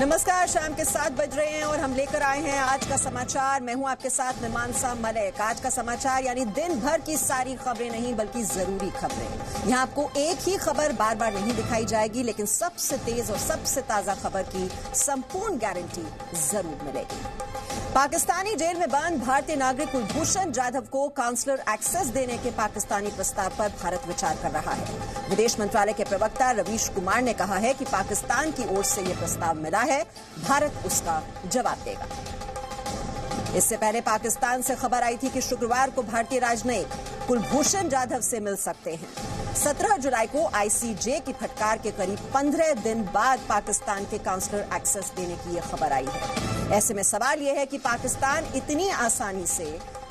नमस्कार, शाम के सात बज रहे हैं और हम लेकर आए हैं आज का समाचार। मैं हूँ आपके साथ मीमांसा मलिक। आज का समाचार, यानी दिन भर की सारी खबरें नहीं, बल्कि ज़रूरी खबरें। यहाँ आपको एक ही खबर बार बार नहीं दिखाई जाएगी, लेकिन सबसे तेज और सबसे ताज़ा खबर की संपूर्ण गारंटी ज़रूर मिलेगी। पाकिस्तानी जेल में बंद भारतीय नागरिक कुलभूषण जाधव को काउंसलर एक्सेस देने के पाकिस्तानी प्रस्ताव पर भारत विचार कर रहा है। विदेश मंत्रालय के प्रवक्ता रवीश कुमार ने कहा है कि पाकिस्तान की ओर से यह प्रस्ताव मिला है, भारत उसका जवाब देगा। इससे पहले पाकिस्तान से खबर आई थी कि शुक्रवार को भारतीय राजनयिक कुलभूषण जाधव से मिल सकते हैं। 17 जुलाई को आईसीजे की फटकार के करीब 15 दिन बाद पाकिस्तान के काउंसलर एक्सेस देने की यह खबर आई है। ऐसे में सवाल यह है कि पाकिस्तान इतनी आसानी से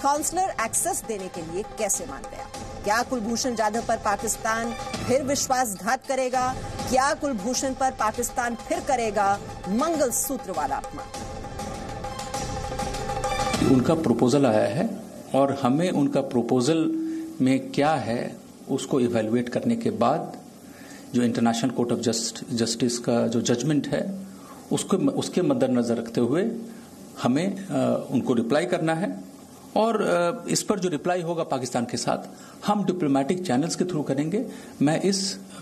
काउंसलर एक्सेस देने के लिए कैसे मान गया? क्या कुलभूषण जाधव पर पाकिस्तान फिर विश्वासघात करेगा? क्या कुलभूषण पर पाकिस्तान फिर करेगा मंगल सूत्र वाला अपमान? उनका प्रपोजल आया है और हमें उनका प्रपोजल में क्या है उसको इवेलुएट करने के बाद जो international court of just, justice का जो जजमेंट है उसको उसके मद्देनजर रखते हुए हमें उनको रिप्लाई करना है। और इस पर जो रिप्लाई होगा पाकिस्तान के साथ, हम डिप्लोमेटिक चैनल्स के थ्रू करेंगे। मैं इस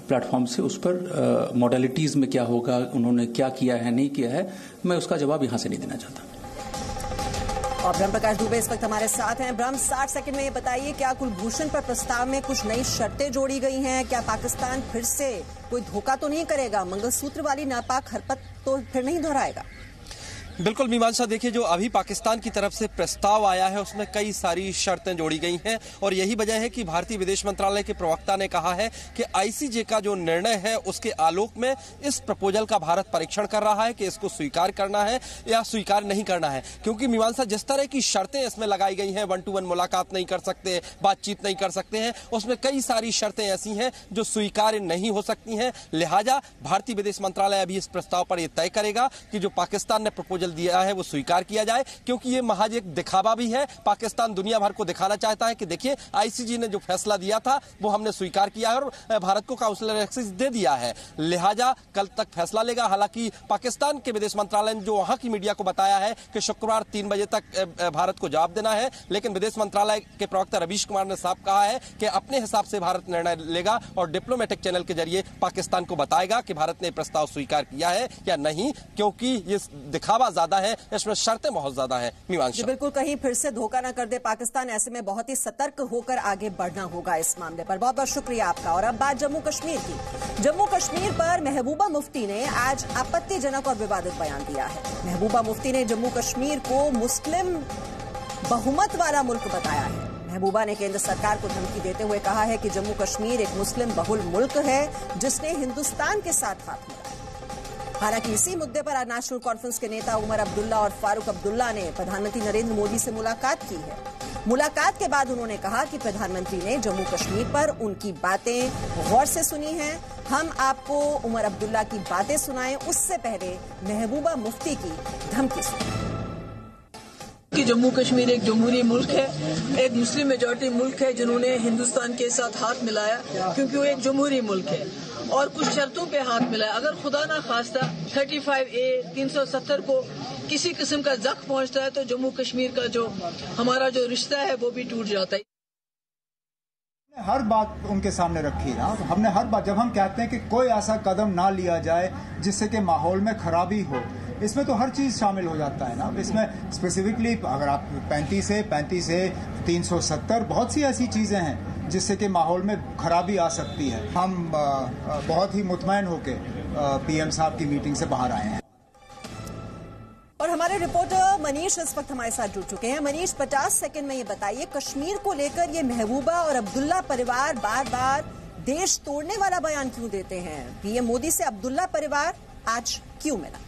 प्लेटफॉर्म से उस पर मॉडलिटीज में क्या होगा, उन्होंने क्या किया है, नहीं किया है, मैं उसका जवाब यहाँ से नहीं देना चाहता। और ब्रह्म प्रकाश दुबे इस वक्त हमारे साथ हैं। ब्रह्म, साठ सेकंड में ये बताइए, क्या कुलभूषण पर प्रस्ताव में कुछ नई शर्तें जोड़ी गई हैं? क्या पाकिस्तान फिर से कोई धोखा तो नहीं करेगा? मंगलसूत्र वाली नापाक हरपत तो फिर नहीं दोहराएगा। बिल्कुल मीमांसा, देखिए, जो अभी पाकिस्तान की तरफ़ से प्रस्ताव आया है, उसमें कई सारी शर्तें जोड़ी गई हैं और यही वजह है कि भारतीय विदेश मंत्रालय के प्रवक्ता ने कहा है कि आईसीजे का जो निर्णय है, उसके आलोक में इस प्रपोजल का भारत परीक्षण कर रहा है कि इसको स्वीकार करना है या स्वीकार नहीं करना है। क्योंकि मीमांसा, जिस तरह की शर्तें इसमें लगाई गई हैं वन टू वन मुलाकात नहीं कर सकते, बातचीत नहीं कर सकते हैं, उसमें कई सारी शर्तें ऐसी हैं जो स्वीकार्य नहीं हो सकती हैं। लिहाजा भारतीय विदेश मंत्रालय अभी इस प्रस्ताव पर यह तय करेगा कि जो पाकिस्तान ने प्रपोजल प्रपोजल दिया है, वो स्वीकार किया जाए, क्योंकि ये महाज एक दिखावा भी है। पाकिस्तान दुनिया भर को दिखाना चाहता है कि देखिए, आईसीजी ने जो फैसला दिया था, वो हमने स्वीकार किया है और भारत को काउंसिलर एक्सेस दे दिया है। लिहाजा कल तक फैसला लेगा। हालाँकि पाकिस्तान के विदेश मंत्रालय ने जो वहाँ की मीडिया को बताया है कि शुक्रवार तीन बजे तक भारत को जवाब देना है, लेकिन विदेश मंत्रालय के प्रवक्ता रवीश कुमार ने साफ़ कहा है कि अपने हिसाब से भारत निर्णय लेगा और डिप्लोमेटिक चैनल के ज़रिए पाकिस्तान को बताएगा कि भारत ने प्रस्ताव स्वीकार किया है या नहीं, क्योंकि ये दिखावा ज़्यादा है इसमें शर्तें बहुत ज़्यादा है बिल्कुल, कहीं फिर से धोखा न कर दे पाकिस्तान, ऐसे में बहुत ही सतर्क होकर आगे बढ़ना होगा इस मामले पर। बहुत बहुत शुक्रिया आपका। और अब बात जम्मू कश्मीर की। जम्मू कश्मीर पर महबूबा मुफ्ती ने आज आपत्तिजनक और विवादित बयान दिया है। महबूबा मुफ्ती ने जम्मू कश्मीर को मुस्लिम बहुमत वाला मुल्क बताया है। महबूबा ने केंद्र सरकार को धमकी देते हुए कहा है कि जम्मू कश्मीर एक मुस्लिम बहुल मुल्क है, जिसने हिंदुस्तान के साथ हाथ मिलाया हालाँकि इसी मुद्दे पर आज नेशनल कॉन्फ्रेंस के नेता उमर अब्दुल्ला और फारूक अब्दुल्ला ने प्रधानमंत्री नरेंद्र मोदी से मुलाकात की है। मुलाकात के बाद उन्होंने कहा कि प्रधानमंत्री ने जम्मू कश्मीर पर उनकी बातें गौर से सुनी हैं। हम आपको उमर अब्दुल्ला की बातें सुनाएँ। उससे पहले महबूबा मुफ्ती की धमकी सुनी कि जम्मू कश्मीर एक जमहूरी मुल्क है, एक मुस्लिम मेजोरिटी मुल्क है जिन्होंने हिंदुस्तान के साथ हाथ मिलाया, क्योंकि वो एक जमहूरी मुल्क है। और कुछ शर्तों पे हाथ मिलाया अगर खुदा ना खास्ता 35 ए 370 को किसी किस्म का जख्म पहुँचता है तो जम्मू कश्मीर का जो हमारा जो रिश्ता है, वो भी टूट जाता है। हर बात उनके सामने रखी है हमने हर बात, जब हम कहते हैं कि कोई ऐसा कदम ना लिया जाए जिससे कि माहौल में खराबी हो, इसमें तो हर चीज़ शामिल हो जाता है ना। इसमें स्पेसिफिकली अगर आप पैंतीस है पैंतीस है तीन सौ सत्तर बहुत सी ऐसी चीज़ें हैं जिससे कि माहौल में खराबी आ सकती है। हम बहुत ही मुतमैन होकर पीएम साहब की मीटिंग से बाहर आए हैं। और हमारे रिपोर्टर मनीष इस वक्त हमारे साथ जुड़ चुके हैं। मनीष 50 सेकंड में ये बताइए, कश्मीर को लेकर ये महबूबा और अब्दुल्ला परिवार बार बार देश तोड़ने वाला बयान क्यों देते हैं? पीएम मोदी से अब्दुल्ला परिवार आज क्यों मिला?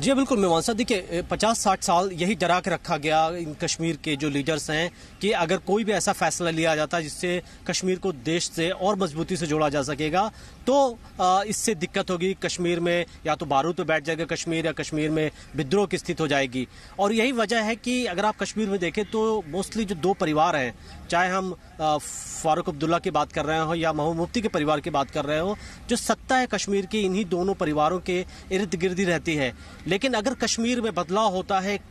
जी बिल्कुल मीमांसा देखिए पचास साठ साल यही डरा के रखा गया इन कश्मीर के जो लीडर्स हैं कि अगर कोई भी ऐसा फैसला लिया जाता है जिससे कश्मीर को देश से और मजबूती से जोड़ा जा सकेगा तो इससे दिक्कत होगी कश्मीर में, या तो बारूद पे बैठ जाएगा कश्मीर, या कश्मीर में विद्रोह की स्थिति हो जाएगी। और यही वजह है कि अगर आप कश्मीर में देखें तो मोस्टली जो दो परिवार हैं, चाहे हम फारूक अब्दुल्ला की बात कर रहे हो, या महबूब मुफ्ती के परिवार की बात कर रहे हो, जो सत्ता है कश्मीर की, इन्हीं दोनों परिवारों के इर्द गिर्द रहती है। लेकिन अगर कश्मीर में बदलाव होता है, एक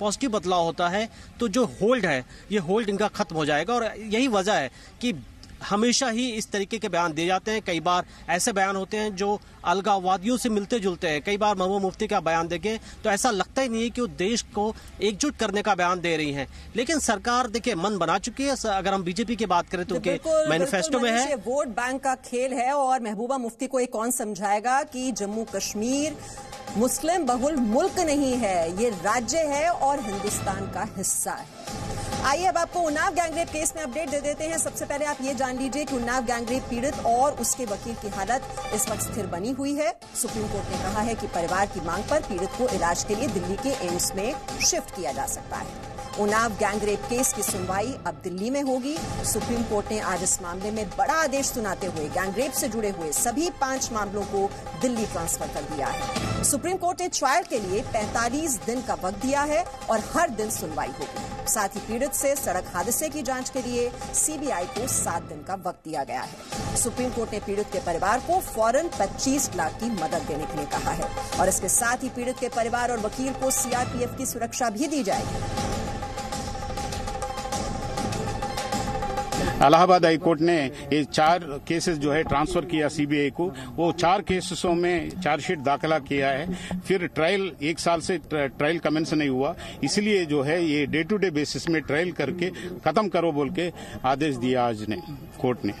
पॉजिटिव बदलाव होता है तो जो होल्ड है, ये होल्ड इनका खत्म हो जाएगा। और यही वजह है कि हमेशा ही इस तरीके के बयान दिए जाते हैं। कई बार ऐसे बयान होते हैं जो अलगाववादियों से मिलते जुलते हैं। कई बार महबूब मुफ्ती का बयान देखें तो ऐसा लगता ही नहीं है कि वो देश को एकजुट करने का बयान दे रही हैं। लेकिन सरकार देखिए मन बना चुकी है। अगर हम बीजेपी की बात करें तो उनके मैनिफेस्टो में है। वोट बैंक का खेल है और महबूबा मुफ्ती को एक कौन समझाएगा कि जम्मू कश्मीर मुस्लिम बहुल मुल्क नहीं है? ये राज्य है और हिंदुस्तान का हिस्सा है। आइए अब आपको उन्नाव गैंगरेप केस में अपडेट दे देते हैं। सबसे पहले आप ये जान लीजिए कि उन्नाव गैंगरेप पीड़ित और उसके वकील की हालत इस वक्त स्थिर बनी हुई है। सुप्रीम कोर्ट ने कहा है कि परिवार की मांग पर पीड़ित को इलाज के लिए दिल्ली के एम्स में शिफ्ट किया जा सकता है। उन्नाव गैंगरेप केस की सुनवाई अब दिल्ली में होगी। सुप्रीम कोर्ट ने आज इस मामले में बड़ा आदेश सुनाते हुए गैंगरेप से जुड़े हुए सभी पाँच मामलों को दिल्ली ट्रांसफ़र कर दिया है। सुप्रीम कोर्ट ने ट्रायल के लिए 45 दिन का वक्त दिया है और हर दिन सुनवाई होगी। साथ ही पीड़ित से सड़क हादसे की जाँच के लिए सीबीआई को सात दिन का वक्त दिया गया है। सुप्रीम कोर्ट ने पीड़ित के परिवार को फ़ौरन 25 लाख की मदद देने के लिए कहा है और इसके साथ ही पीड़ित के परिवार और वकील को सीआरपीएफ की सुरक्षा भी दी जाएगी। इलाहाबाद हाईकोर्ट ने ये चार केसेस जो है ट्रांसफ़र किया सीबीआई को। वो चार केसेसों में चार्जशीट दाखिला किया है। फिर ट्रायल, एक साल से ट्रायल कमेंस नहीं हुआ। इसलिए जो है ये डे टू डे बेसिस में ट्रायल करके खत्म करो बोल के आदेश दिया आज ने, कोर्ट ने।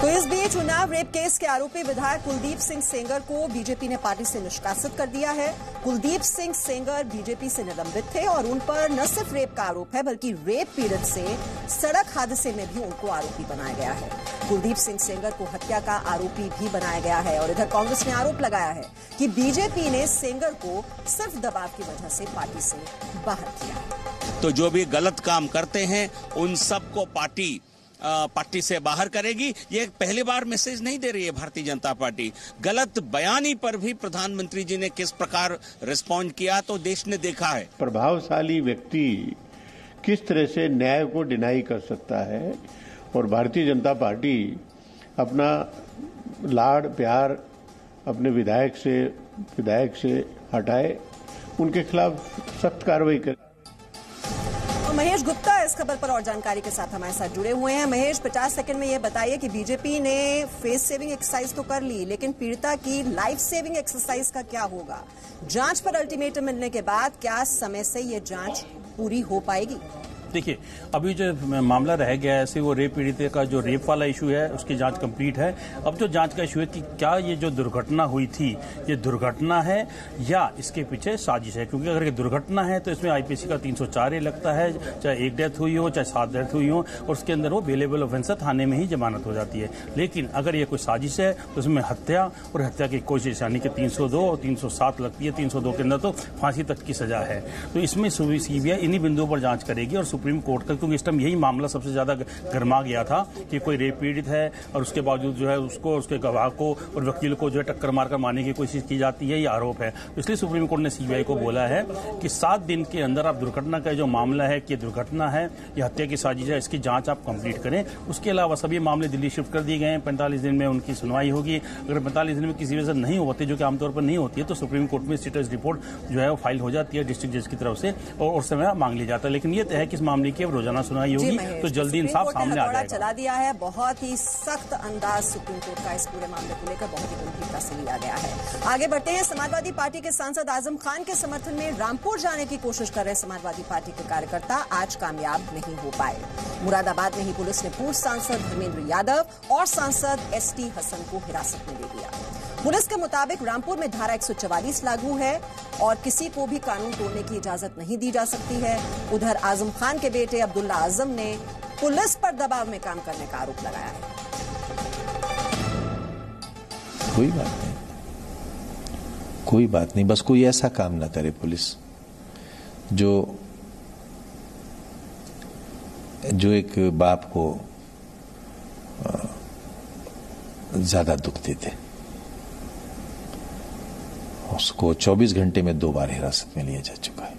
तो इस बीच उन्नाव रेप केस के आरोपी विधायक कुलदीप सिंह सेंगर को बीजेपी ने पार्टी से निष्कासित कर दिया है। कुलदीप सिंह सेंगर बीजेपी से निलंबित थे और उन पर न सिर्फ़ रेप का आरोप है, बल्कि रेप पीड़ित से सड़क हादसे में भी उनको आरोपी बनाया गया है। कुलदीप सिंह सेंगर को हत्या का आरोपी भी बनाया गया है और इधर कांग्रेस ने आरोप लगाया है कि बीजेपी ने सेंगर को सिर्फ़ दबाव की वजह से पार्टी से बाहर किया। तो जो भी गलत काम करते हैं, उन सबको पार्टी पार्टी से बाहर करेगी। ये पहली बार मैसेज नहीं दे रही है भारतीय जनता पार्टी। गलत बयानी पर भी प्रधानमंत्री जी ने किस प्रकार रिस्पॉन्ड किया तो देश ने देखा है। प्रभावशाली व्यक्ति किस तरह से न्याय को डिनाई कर सकता है और भारतीय जनता पार्टी अपना लाड़ प्यार अपने विधायक से विधायक से हटाए, उनके खिलाफ सख्त कार्रवाई करे। महेश गुप्ता इस खबर पर और जानकारी के साथ हमारे साथ जुड़े हुए हैं। महेश 50 सेकंड में ये बताइए कि बीजेपी ने फेस सेविंग एक्सरसाइज तो कर ली, लेकिन पीड़िता की लाइफ सेविंग एक्सरसाइज का क्या होगा? जाँच पर अल्टीमेटम मिलने के बाद क्या समय से ये जाँच पूरी हो पाएगी? देखिए, अभी जो मामला रह गया है, ऐसे वो रेप पीड़ित का जो रेप वाला इशू है, उसकी जाँच कंप्लीट है। अब जो जाँच का इशू है कि क्या ये जो दुर्घटना हुई थी, ये दुर्घटना है या इसके पीछे साजिश है? क्योंकि अगर ये दुर्घटना है तो इसमें आईपीसी का 304 ए लगता है, चाहे एक डेथ हुई हो, चाहे सात डेथ हुई हो, और उसके अंदर वो बेलेबल ऑफेंस थाने में ही जमानत हो जाती है। लेकिन अगर ये कोई साजिश है तो उसमें हत्या, और हत्या की कोशिश, यानी कि तीन सौ दो और तीन सौ सात लगती है, तीन सौ दो के अंदर तो फांसी तक की सजा है। तो इसमें सीबीआई इन्हीं बिंदुओं पर जाँच करेगी, और सुप्रीम कोर्ट तक, क्योंकि इस टाइम यही मामला सबसे ज़्यादा गर्मा गया था कि कोई रेप पीड़ित है और उसके बावजूद जो है उसको, उसके गवाह को और वकील को जो है टक्कर मारकर मारने की कोशिश की जाती है, ये आरोप है। तो इसलिए सुप्रीम कोर्ट ने सीबीआई को बोला है कि सात दिन के अंदर आप दुर्घटना का जो मामला है, कि दुर्घटना है, या हत्या की साजिश है, इसकी जाँच आप कंप्लीट करें। उसके अलावा सभी मामले दिल्ली शिफ्ट कर दिए गए हैं। पैंतालीस दिन में उनकी सुनवाई होगी। अगर पैंतालीस दिन में किसी वजह से नहीं होती, जो कि आमतौर पर नहीं होती है तो सुप्रीम कोर्ट में स्टेटस रिपोर्ट जो है वो फ़ाइल हो जाती है डिस्ट्रिक्ट जज की तरफ़ से, और उस समय मांग लिया जाता है। लेकिन ये तय है कि इस मामले की रोज़ाना सुनाई होगी तो जल्दी इंसाफ सामने आ जाएगा। चला दिया है बहुत ही सख्त अंदाज सुप्रीम कोर्ट का इस पूरे मामले को लेकर बहुत ही गंभीरता से लिया गया है। आगे बढ़ते हैं समाजवादी पार्टी के सांसद आज़म खान के समर्थन में रामपुर जाने की कोशिश कर रहे समाजवादी पार्टी के कार्यकर्ता आज कामयाब नहीं हो पाए। मुरादाबाद में ही पुलिस ने पूर्व सांसद धर्मेंद्र यादव और सांसद एस टी हसन को हिरासत में ले लिया। पुलिस के मुताबिक रामपुर में धारा 144 लागू है और किसी को भी कानून तोड़ने की इजाज़त नहीं दी जा सकती है। उधर आज़म खान के बेटे अब्दुल्ला आज़म ने पुलिस पर दबाव में काम करने का आरोप लगाया है। कोई बात नहीं। कोई बात नहीं, बस कोई ऐसा काम ना करे पुलिस, जो जो एक बाप को ज़्यादा दुख देते। उसको 24 घंटे में दो बार हिरासत में लिया जा चुका है।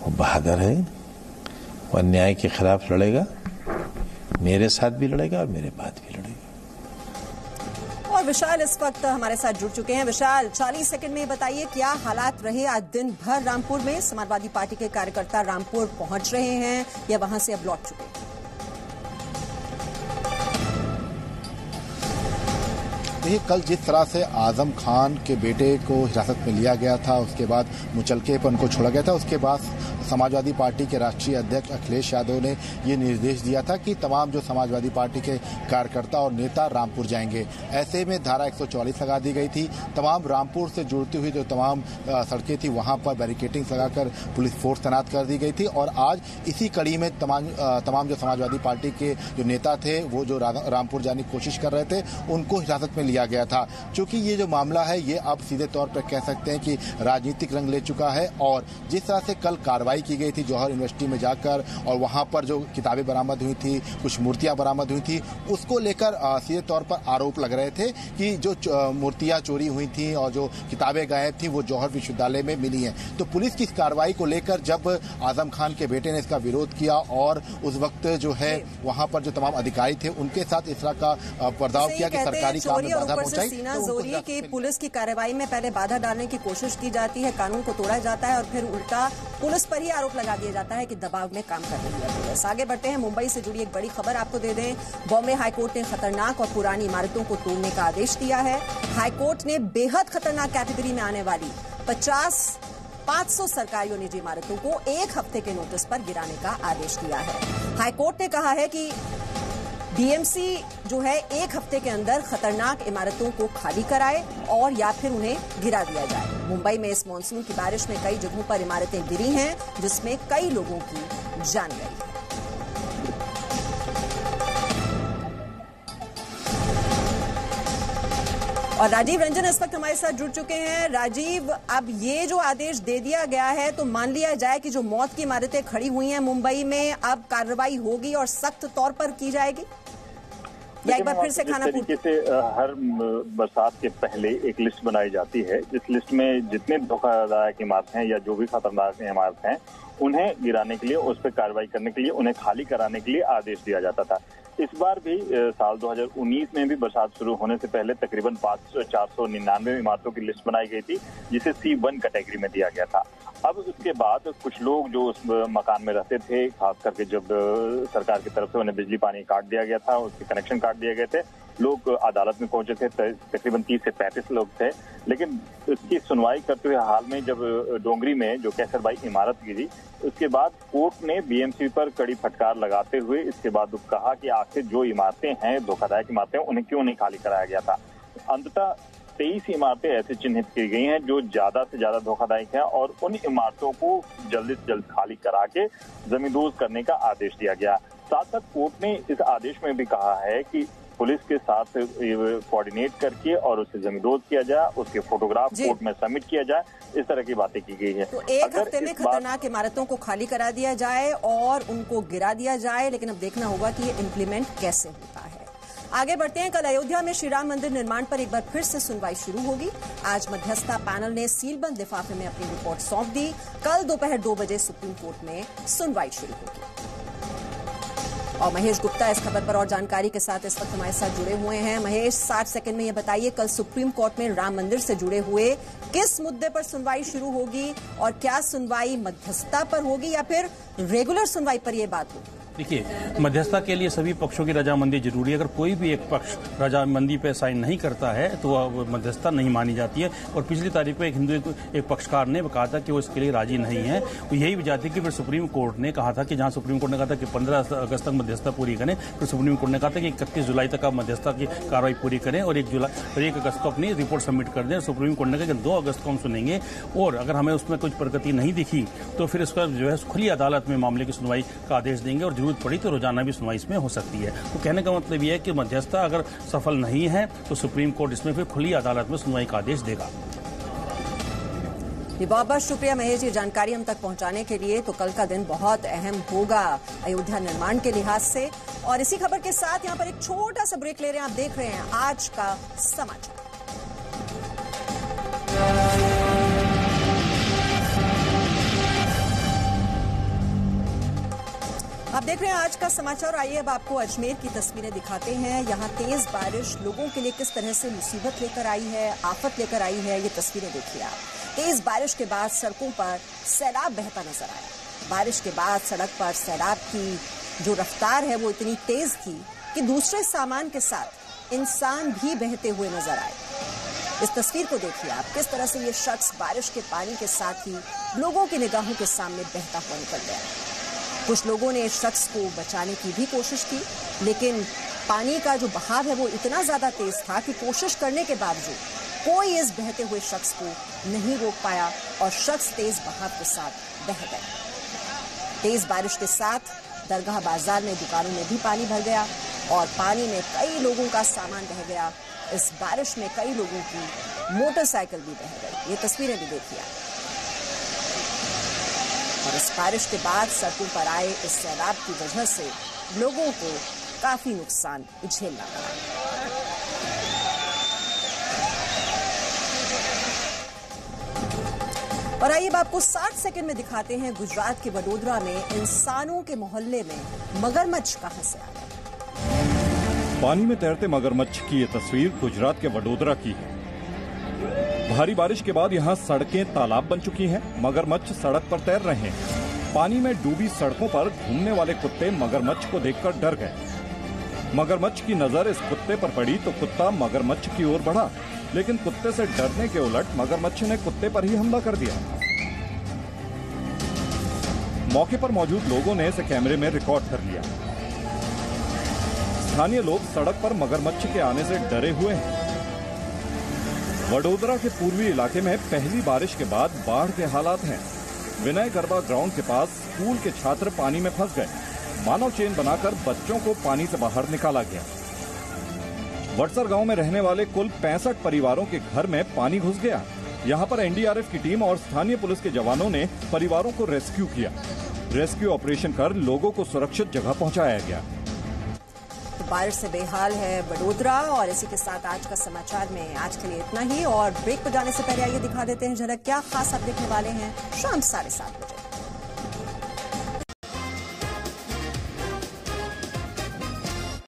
वो बहादुर है। वो अन्याय के खिलाफ लड़ेगा। मेरे साथ भी लड़ेगा और मेरे बाद भी लड़ेगा। और विशाल इस वक्त हमारे साथ जुड़ चुके हैं। विशाल 40 सेकंड में बताइए, क्या हालात रहे आज दिन भर रामपुर में? समाजवादी पार्टी के कार्यकर्ता रामपुर पहुँच रहे हैं या वहाँ से अब लौट चुके हैं? देखिए कल जिस तरह से आज़म खान के बेटे को हिरासत में लिया गया था, उसके बाद मुचलके पर उनको छोड़ा गया था, उसके बाद समाजवादी पार्टी के राष्ट्रीय अध्यक्ष अखिलेश यादव ने ये निर्देश दिया था कि तमाम जो समाजवादी पार्टी के कार्यकर्ता और नेता रामपुर जाएँगे। ऐसे में धारा 144 लगा दी गई थी। तमाम रामपुर से जुड़ती हुई जो तमाम सड़कें थी, वहाँ पर बैरिकेटिंग लगाकर पुलिस फोर्स तैनात कर दी गई थी और आज इसी कड़ी में तमाम तमाम जो समाजवादी पार्टी के जो नेता थे, वो जो रामपुर जाने की कोशिश कर रहे थे, उनको हिरासत में लिया गया था। चूँकि ये जो मामला है ये अब सीधे तौर पर कह सकते हैं कि राजनीतिक रंग ले चुका है और जिस तरह से कल कार्रवाई की गई थी जौहर यूनिवर्सिटी में जाकर और वहाँ पर जो किताबें बरामद हुई थी कुछ मूर्तियाँ बरामद हुई थी उसको लेकर सीधे तौर पर आरोप लग रहे थे कि जो मूर्तियाँ चोरी हुई थी और जो किताबें गायब थी वो जौहर विश्वविद्यालय में मिली हैं। तो पुलिस की इस कार्रवाई को लेकर जब आज़म खान के बेटे ने इसका विरोध किया और उस वक्त जो है वहाँ पर जो तमाम अधिकारी थे उनके साथ इस तरह का बर्ताव किया कि सरकारी काम में बाधा पहुंचाई सीना जोरी की पुलिस की कार्रवाई में पहले बाधा डालने की कोशिश की जाती है कानून को तोड़ा जाता है और फिर उल्टा पुलिस पर ही आरोप लगा दिया जाता है कि दबाव में काम कर रही है पुलिस। आगे बढ़ते हैं मुंबई से जुड़ी एक बड़ी खबर आपको दे दें। बॉम्बे हाईकोर्ट ने खतरनाक और पुरानी इमारतों को तोड़ने का आदेश दिया है। हाईकोर्ट ने बेहद खतरनाक कैटेगरी में आने वाली 50 500 सरकारी और निजी इमारतों को एक हफ़्ते के नोटिस पर गिराने का आदेश दिया है। हाईकोर्ट ने कहा है कि डीएमसी जो है, एक हफ़्ते के अंदर खतरनाक इमारतों को खाली कराए और या फिर उन्हें गिरा दिया जाए। मुंबई में इस मानसून की बारिश में कई जगहों पर इमारतें गिरी हैं, जिसमें कई लोगों की जान गई। और राजीव रंजन इस वक्त हमारे साथ जुड़ चुके हैं। राजीव, अब ये जो आदेश दे दिया गया है तो मान लिया जाए कि जो मौत की इमारतें खड़ी हुई हैं मुंबई में, अब कार्रवाई होगी और सख्त तौर पर की जाएगी? या एक बार फिर से खाना तरीके से हर बरसात के पहले एक लिस्ट बनाई जाती है जिस लिस्ट में जितने धोखादायक इमारत हैं या जो भी खतरनाक इमारत हैं उन्हें गिराने के लिए उस पर कार्रवाई करने के लिए उन्हें खाली कराने के लिए आदेश दिया जाता था। इस बार भी साल 2019 में भी बरसात शुरू होने से पहले तकरीबन पाँच चार सौ निन्यानवे इमारतों की लिस्ट बनाई गई थी, जिसे सी वन कैटेगरी में दिया गया था। अब उसके बाद कुछ लोग जो उस मकान में रहते थे, खास करके जब सरकार की तरफ़ से उन्हें बिजली पानी काट दिया गया था, उसके कनेक्शन काट दिए गए थे लोग अदालत में पहुँचे थे तकरीबन तीस से पैंतीस लोग थे। लेकिन उसकी सुनवाई करते हुए हाल में जब डोंगरी में जो कैसर कैसरबाई इमारत गिरी, उसके बाद कोर्ट ने बीएमसी पर कड़ी फटकार लगाते हुए इसके बाद कहा कि आखिर जो इमारतें हैं, धोखादायक इमारतें उन्हें क्यों नहीं खाली कराया गया था? अंततः तेईस इमारतें ऐसे चिन्हित की गई हैं जो ज़्यादा से ज़्यादा धोखादायक हैं और उन इमारतों को जल्दी से जल्द खाली करा के जमींदोज करने का आदेश दिया गया। साथ साथ कोर्ट ने इस आदेश में भी कहा है कि पुलिस के साथ कोऑर्डिनेट करके और उसे जमींदोज किया जाए उसके फोटोग्राफ कोर्ट में सबमिट किया जाए इस तरह की बातें की गई है। तो एक हफ़्ते में खतरनाक इमारतों को खाली करा दिया जाए और उनको गिरा दिया जाए लेकिन अब देखना होगा कि ये इम्प्लीमेंट कैसे होता है। आगे बढ़ते हैं। कल अयोध्या में श्री राम मंदिर निर्माण पर एक बार फिर से सुनवाई शुरू होगी। आज मध्यस्थता पैनल ने सीलबंद लिफाफे में अपनी रिपोर्ट सौंप दी। कल दोपहर दो बजे सुप्रीम कोर्ट में सुनवाई शुरू होगी। और महेश गुप्ता इस खबर पर और जानकारी के साथ इस वक्त हमारे साथ जुड़े हुए हैं। महेश 60 सेकंड में ये बताइए, कल सुप्रीम कोर्ट में राम मंदिर से जुड़े हुए किस मुद्दे पर सुनवाई शुरू होगी और क्या सुनवाई मध्यस्थता पर होगी या फिर रेगुलर सुनवाई पर यह बात होगी? देखिए, मध्यस्थता के लिए सभी पक्षों की रजामंदी ज़रूरी है। अगर कोई भी एक पक्ष रजामंदी पे साइन नहीं करता है तो वह मध्यस्थता नहीं मानी जाती है। और पिछली तारीख को एक हिंदू एक पक्षकार ने कहा था कि वो इसके लिए राज़ी नहीं है। तो यही वजह थी कि फिर सुप्रीम कोर्ट ने कहा था कि जहाँ सुप्रीम कोर्ट ने कहा था कि पंद्रह अगस्त तक मध्यस्थता पूरी करें, फिर सुप्रीम कोर्ट ने कहा था कि इकतीस जुलाई तक आप मध्यस्थता की कार्रवाई पूरी करें और एक जुलाई, और एक अगस्त को अपनी रिपोर्ट सबमिट कर दें। सुप्रीम कोर्ट ने कहा कि दो अगस्त को हम सुनेंगे और अगर हमें उसमें कुछ प्रगति नहीं दिखी तो फिर उसका जो है खुली अदालत में मामले की सुनवाई का आदेश देंगे और ज़रूरत पड़ी तो रोज़ाना भी सुनवाई इसमें हो सकती है। तो कहने का मतलब यह है कि मध्यस्थता अगर सफल नहीं है तो सुप्रीम कोर्ट इसमें फिर खुली अदालत में सुनवाई का आदेश देगा। बहुत बहुत शुक्रिया महेश ये जानकारी हम तक पहुँचाने के लिए। तो कल का दिन बहुत अहम होगा अयोध्या निर्माण के लिहाज से। और इसी खबर के साथ यहाँ पर एक छोटा सा ब्रेक ले रहे हैं। आप देख रहे हैं आज का समाचार। आप देख रहे हैं आज का समाचार। आइए अब आपको अजमेर की तस्वीरें दिखाते हैं। यहाँ तेज बारिश, लोगों के लिए किस तरह से मुसीबत लेकर आई है, आफत लेकर आई है, ये तस्वीरें देखिए आप। तेज बारिश के बाद सड़कों पर सैलाब बहता नज़र आया। बारिश के बाद सड़क पर सैलाब की जो रफ्तार है, वो इतनी तेज थी कि दूसरे सामान के साथ इंसान भी बहते हुए नज़र आए। इस तस्वीर को देखिए आप, किस तरह से ये शख्स बारिश के पानी के साथ ही लोगों की निगाहों के सामने बहता हुआ निकल गया। कुछ लोगों ने इस शख्स को बचाने की भी कोशिश की, लेकिन पानी का जो बहाव है वो इतना ज़्यादा तेज था कि कोशिश करने के बावजूद कोई इस बहते हुए शख्स को नहीं रोक पाया और शख्स तेज बहाव के साथ बह गया। तेज बारिश के साथ दरगाह बाज़ार में दुकानों में भी पानी भर गया और पानी में कई लोगों का सामान बह गया। इस बारिश में कई लोगों की मोटरसाइकिल भी बह गई। ये तस्वीरें भी देखिए और इस बारिश के बाद सड़कों पर आए इस सैलाब की वजह से लोगों को काफ़ी नुकसान झेलना पड़ा। और आइए अब आपको 60 सेकंड में दिखाते हैं गुजरात के वडोदरा में इंसानों के मोहल्ले में मगरमच्छ कहाँ से पानी में तैरते मगरमच्छ की ये तस्वीर गुजरात के वडोदरा की है। भारी बारिश के बाद यहाँ सड़कें तालाब बन चुकी हैं, मगरमच्छ सड़क पर तैर रहे हैं। पानी में डूबी सड़कों पर घूमने वाले कुत्ते मगरमच्छ को देखकर डर गए। मगरमच्छ की नज़र इस कुत्ते पर पड़ी तो कुत्ता मगरमच्छ की ओर बढ़ा, लेकिन कुत्ते से डरने के उलट मगरमच्छ ने कुत्ते पर ही हमला कर दिया। मौके पर मौजूद लोगों ने इसे कैमरे में रिकॉर्ड कर लिया। स्थानीय लोग सड़क पर मगरमच्छ के आने से डरे हुए हैं। वडोदरा के पूर्वी इलाके में पहली बारिश के बाद बाढ़ के हालात हैं। विनय गरबा ग्राउंड के पास स्कूल के छात्र पानी में फंस गए। मानव चेन बनाकर बच्चों को पानी से बाहर निकाला गया। वटसर गाँव में रहने वाले कुल पैंसठ परिवारों के घर में पानी घुस गया। यहाँ पर एनडीआरएफ की टीम और स्थानीय पुलिस के जवानों ने परिवारों को रेस्क्यू किया। रेस्क्यू ऑपरेशन कर लोगों को सुरक्षित जगह पहुँचाया गया। बारिश से बेहाल है बड़ोदरा और इसी के साथ आज का समाचार में आज के लिए इतना ही और ब्रेक पर जाने से पहले आइए दिखा देते हैं झलक। क्या खास आप देखने वाले हैं? शाम साढ़े सात